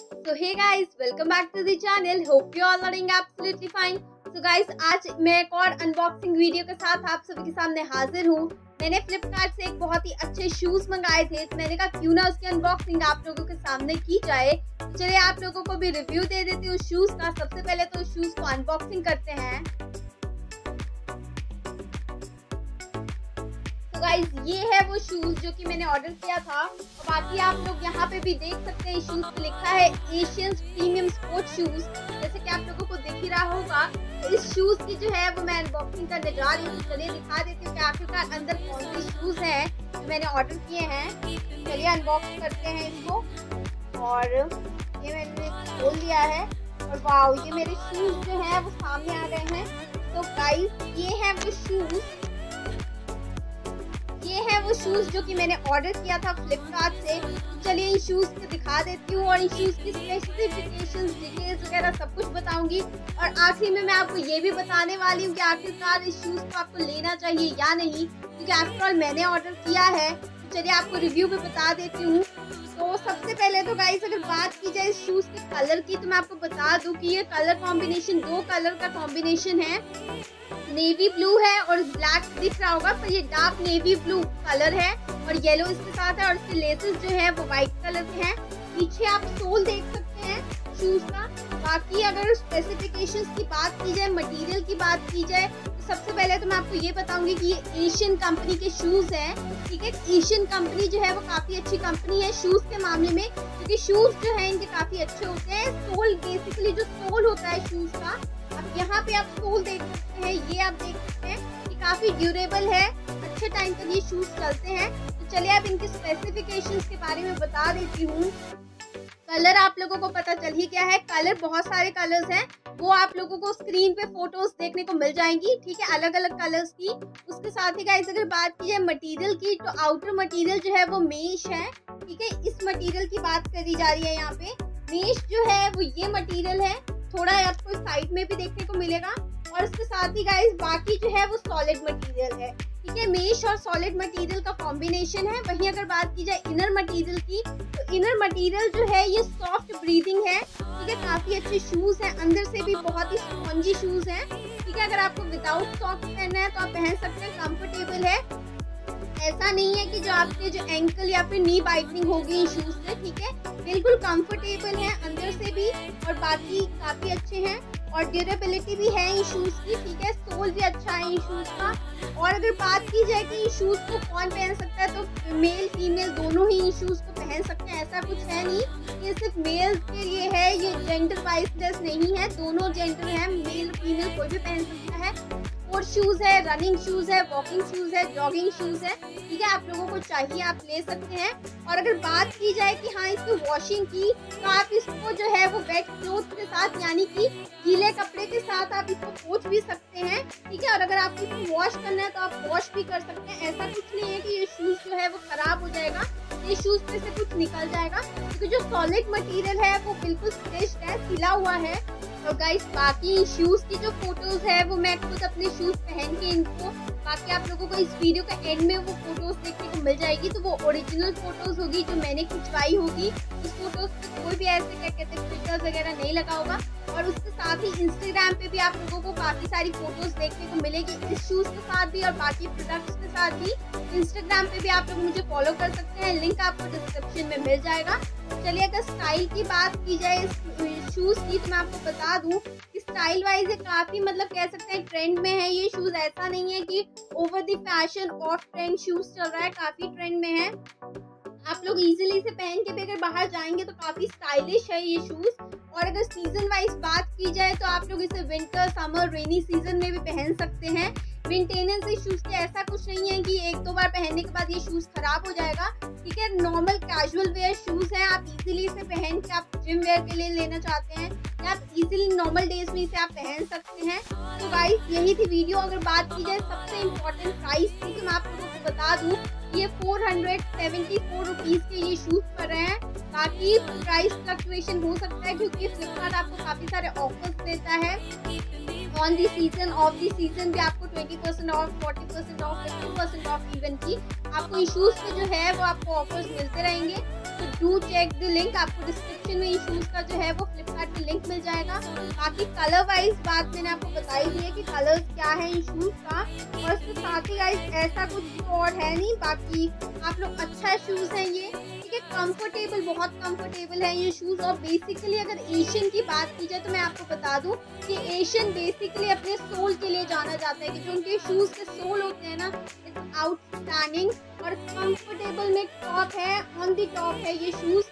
Hey guys, welcome back to the channel. Hope you all are doing absolutely fine. So guys, आज मैं एक और unboxing video के साथ आप सभी के सामने हाजिर हूँ। मैंने फ्लिपकार्ट से एक बहुत ही अच्छे शूज़ मंगाए थे। तो मैंने कहा क्यों ना उसकी अनबॉक्सिंग आप लोगों के सामने की जाए। तो चलिए आप लोगों को भी रिव्यू दे देती हूँ शूज़ का। सबसे पहले तो शूज़ को अनबॉक्सिंग करते हैं। गाइस ये है वो शूज़ जो कि मैंने ऑर्डर किया था। और बाकी आप लोग यहाँ पे भी देख सकते हैं शूज़ पे लिखा है एशियन प्रीमियम स्पोर्ट शूज़ जैसे कि आप लोगों को दिख ही रहा होगा तो इस शूज़ की जो है वो मैं अनबॉक्सिंग करने जा रही हूँ। चलिए दिखा देती हूँ कि आखिरकार अंदर कौन से शूज़ हैं जो मैंने ऑर्डर किए हैं। चलिए अनबॉक्स करते हैं इसको और ये मैंने खोल लिया है। और वाओ ये मेरे शूज़ जो है वो सामने आ गए हैं। तो गाइस ये है वो शूज़ शूज़ जो कि मैंने ऑर्डर किया था फ्लिपकार्ट से। चलिए इन शूज़ को दिखा देती हूँ और इन शूज़ की स्पेसिफिकेशन डिटेल्स वगैरह सब कुछ बताऊँगी। और आखिर में मैं आपको ये भी बताने वाली हूँ कि आखिरकार इस शूज़ को आपको लेना चाहिए या नहीं, क्योंकि आफ्टरऑल मैंने ऑर्डर किया है। चलिए आपको रिव्यू भी बता देती हूँ। तो सबसे पहले तो गाइस अगर बात की जाए इस शूज़ के कलर की तो मैं आपको बता दूँ कि ये कलर कॉम्बिनेशन दो कलर का कॉम्बिनेशन है। नेवी ब्लू है और ब्लैक दिख रहा होगा, पर ये डार्क नेवी ब्लू कलर है और येलो इसके साथ है और इसके लेसेस जो है, वो व्हाइट कलर के हैं। पीछे आप सोल देख सकते हैं शूज़ का। बाकी अगर स्पेसिफिकेशंस की बात की जाए मटेरियल की बात की जाए सबसे पहले तो मैं आपको ये बताऊँगी कि ये एशियन कंपनी के शूज़ हैं, ठीक है? एशियन कंपनी जो है वो काफ़ी अच्छी कंपनी है शूज़ के मामले में, क्योंकि शूज़ जो है इनके काफ़ी अच्छे होते हैं। सोल बेसिकली जो सोल होता है शूज़ का, अब यहाँ पे आप सोल देख सकते हैं, ये आप देख सकते हैं कि काफ़ी ड्यूरेबल है, अच्छे टाइम तक ये शूज़ चलते हैं। तो चलिए आप इनके स्पेसिफिकेशंस के बारे में बता देती हूँ। कलर आप लोगों को पता चल ही गया है। कलर, बहुत सारे कलर्स हैं। वो आप लोगों को स्क्रीन पे फ़ोटोज़ देखने को मिल जाएँगी, ठीक है? अलग अलग कलर्स की। उसके साथ ही गाइस अगर बात की जाए मटेरियल की तो आउटर मटेरियल जो है वो मेश है, ठीक है? इस मटेरियल की बात करी जा रही है यहाँ पे। मेश जो है वो ये मटेरियल है, थोड़ा आपको साइड में भी देखने को मिलेगा। और उसके साथ ही गाइस बाकी जो है वो सॉलिड मटेरियल है। है मेश और सॉलिड मटेरियल का कॉम्बिनेशन है। वहीं अगर बात की जाए इनर मटेरियल की तो इनर मटेरियल जो है, ये सॉफ्ट ब्रीदिंग है। ठीक है, काफ़ी अच्छे शूज़ हैं। अंदर से भी बहुत ही स्पॉन्जी शूज़ हैं। ठीक है, अगर आपको विदाउट सॉक्स पहनना है तो आप पहन सकते हैं। कंफर्टेबल है। ऐसा नहीं है कि जो आपके जो एंकल या फिर नी बाइटनिंग होगी इन शूज़ से, ठीक है? बिल्कुल कंफर्टेबल है, अंदर से भी। और बाकी काफ़ी अच्छे हैं। और ड्यूरेबिलिटी भी है इन शूज़ की, ठीक है? सोल भी अच्छा है इन शूज़ का। और अगर बात की जाए कि इन शूज़ को कौन पहन सकता है तो मेल फीमेल दोनों ही इन शूज़ को पहन सकते हैं, ऐसा कुछ है नहीं। ये सिर्फ़ मेल के लिए है, ये जेंडर वाइज नहीं है, दोनों जेंडर है मेल फीमेल कोई भी पहन सकता है। स्पोर्ट शूज़ है रनिंग शूज़ है वॉकिंग शूज़ है जॉगिंग शूज़ है, ठीक है? आप लोगों को चाहिए, आप ले सकते हैं। और अगर बात की जाए कि हाँ इसकी वॉशिंग की तो आप इसको जो है वो वेट क्लोथ के साथ, यानी कि गीले कपड़े के साथ आप इसको पोछ भी सकते हैं, ठीक है? और अगर आप इसको वॉश करना है तो आप वॉश भी कर सकते हैं। ऐसा कुछ नहीं है कि ये शूज़ जो है वो खराब हो जाएगा, ये शूज़ पे से कुछ निकल जाएगा, क्योंकि तो जो सॉलिड मटेरियल है, वो बिल्कुल स्ट्रेच्ड है, सिला हुआ है। और गाइस बाकी शूज़ की जो फ़ोटोज़ है, वो मैं खुद अपने शूज़ पहन के इनको, बाकी आप लोगों को इस वीडियो के एंड में वो फ़ोटोज़ देखने को मिल जाएगी तो वो ओरिजिनल फ़ोटोज़ होगी जो मैंने खिंचवाई होगी। उस फ़ोटोज़ पे कोई भी ऐसे, क्या कहते हैं फिल्टर्स वगैरह नहीं लगा होगा। और उसके साथ ही इंस्टाग्राम पे भी आप लोगों को काफ़ी सारी फ़ोटोज़ देखने को मिलेगी, इस शूज़ के साथ भी और बाकी प्रोडक्ट्स के साथ भी। इंस्टाग्राम पे भी आप लोग मुझे फॉलो कर सकते हैं लिंक आपको डिस्क्रिप्शन में मिल जाएगा। चलिए अगर स्टाइल की बात की जाए, इस शूज़ की तो मैं आपको बता दूँ स्टाइल वाइज ये काफ़ी मतलब कह सकते हैं ट्रेंड में है ये शूज़ ऐसा नहीं है कि over the fashion of trend shoes चल रहा है, काफ़ी ट्रेंड में है। आप लोग इजीली इसे पहन के भी अगर बाहर जाएँगे तो काफ़ी स्टाइलिश है ये शूज़ और अगर सीज़न वाइज बात की जाए तो आप लोग इसे विंटर समर रेनी सीज़न में भी पहन सकते हैं। मेंटेनेंस इस शूज़ के ऐसा कुछ नहीं है कि एक दो बार पहनने के बाद ये शूज़ खराब हो जाएगा। ठीक है नॉर्मल कैजुअल वेयर शूज़ हैं, आप इजीली इसे पहन के आप जिम वेयर के लिए लेना चाहते हैं, या आप इजीली नॉर्मल डेज़ में इसे आप पहन सकते हैं। तो गाइस यही थी वीडियो अगर बात की जाए सबसे इम्पोर्टेंट प्राइस की तो मैं आप लोगों को बता दूँ, ये four hundred seventy four rupees के ये शूज़ कर रहे हैं। बाकी प्राइस फ्लक्चुएशन हो सकता है, क्योंकि फ्लिपकार्ट आपको काफ़ी सारे ऑफर्स देता है। On the season of the season भी आपको twenty percent off forty percent off fifty percent off even की। आपको इन शूज़ के जो है, वो आपको ऑफर्स मिलते रहेंगे। तो डू चेक द लिंक आपको डिस्क्रिप्शन में इन शूज़ का जो है वो फ्लिपकार्ट लिंक मिल जाएगा। बाकी कलर वाइज बात मैंने आपको बताई दी है कि कलर्स क्या है इन शूज़ का। और उसके साथ ही गाइज़ ऐसा कुछ और है नहीं। बाकी आप लोग अच्छा शूज़ है ये। ठीक कंफर्टेबल बहुत कंफर्टेबल है ये शूज़ और बेसिकली अगर एशियन की बात की जाए तो मैं आपको बता दूँ कि एशियन बेसिकली अपने सोल के लिए जाना जाता है कि जो उनके शूज़ के सोल होते हैं ना इट्स आउटस्टैंडिंग और कंफर्टेबल में टॉप है ऑन दी टॉप है ये शूज़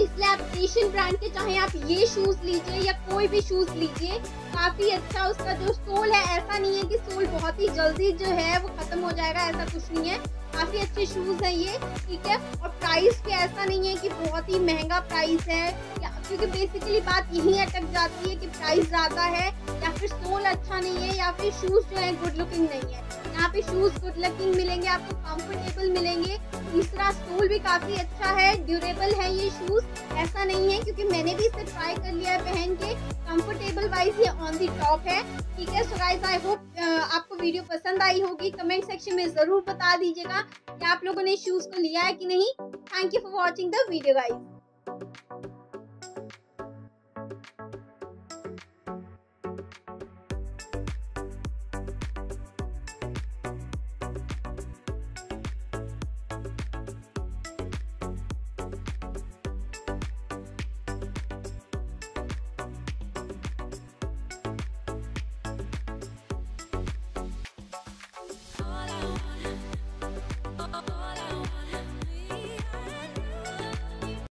इसलिए आप एशियन ब्रांड के चाहे आप ये शूज़ लीजिए या कोई भी शूज़ लीजिए, काफ़ी अच्छा उसका जो सोल है, ऐसा नहीं है कि सोल बहुत ही जल्दी जो है वो खत्म हो जाएगा, ऐसा कुछ नहीं है। काफ़ी अच्छे शूज़ है ये, ठीक है? और प्राइस भी ऐसा नहीं है कि बहुत ही महँगा प्राइस है, या क्योंकि बेसिकली बात यही अटक जाती है कि प्राइस ज़्यादा है, या फिर सोल अच्छा नहीं है, या फिर शूज़ जो है गुड लुकिंग नहीं है। यहाँ पे शूज़ गुड लुकिंग मिलेंगे, आपको कंफर्टेबल मिलेंगे। तीसरा सोल भी काफ़ी अच्छा है ड्यूरेबल है ये शूज़ ऐसा नहीं है, क्योंकि मैंने भी इसे ट्राई कर लिया है पहन के। कंफर्टेबल वाइज ये ऑन दी टॉप है। ठीक है सो आई होप आपको वीडियो पसंद आई होगी। कमेंट सेक्शन में ज़रूर बता दीजिएगा कि आप लोगों ने शूज़ को लिया है कि नहीं। Thank you for watching the video guys